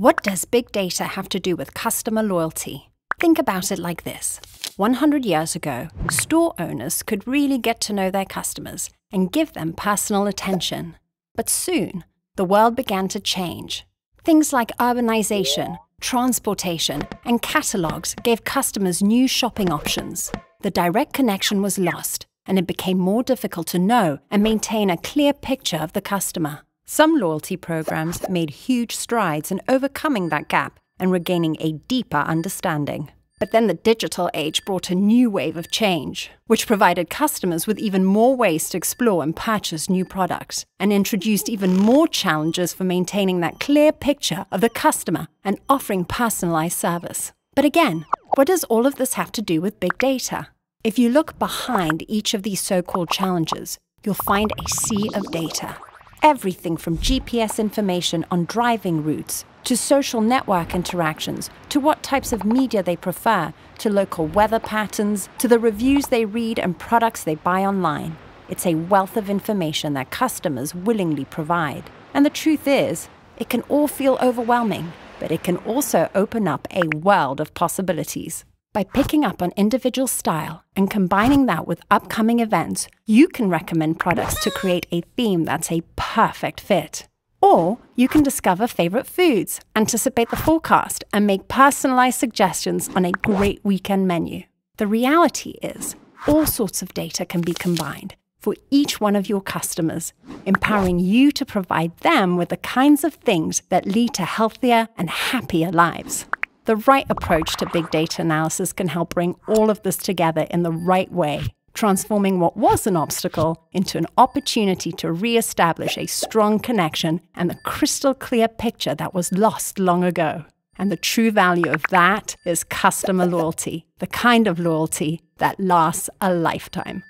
What does big data have to do with customer loyalty? Think about it like this 100 years ago, store owners could really get to know their customers and give them personal attention. But soon, the world began to change. Things like urbanization, transportation, and catalogs gave customers new shopping options. The direct connection was lost, and it became more difficult to know and maintain a clear picture of the customer. Some loyalty programs made huge strides in overcoming that gap and regaining a deeper understanding. But then the digital age brought a new wave of change, which provided customers with even more ways to explore and purchase new products, and introduced even more challenges for maintaining that clear picture of the customer and offering personalized service. But again, what does all of this have to do with big data? If you look behind each of these so called challenges, you'll find a sea of data everything from GPS information on driving routes to social network interactions, to what types of media they prefer, to local weather patterns, to the reviews they read and products they buy online. It's a wealth of information that customers willingly provide. And the truth is, it can all feel overwhelming, but it can also open up a world of possibilities. By picking up on individual style and combining that with upcoming events, you can recommend products to create a theme that's a perfect fit. Or you can discover favorite foods, anticipate the forecast, and make personalized suggestions on a great weekend menu. The reality is, all sorts of data can be combined for each one of your customers, empowering you to provide them with the kinds of things that lead to healthier and happier lives. The right approach to big data analysis can help bring all of this together in the right way, transforming what was an obstacle into an opportunity to re-establish a strong connection and the crystal clear picture that was lost long ago. And the true value of that is customer loyalty, the kind of loyalty that lasts a lifetime.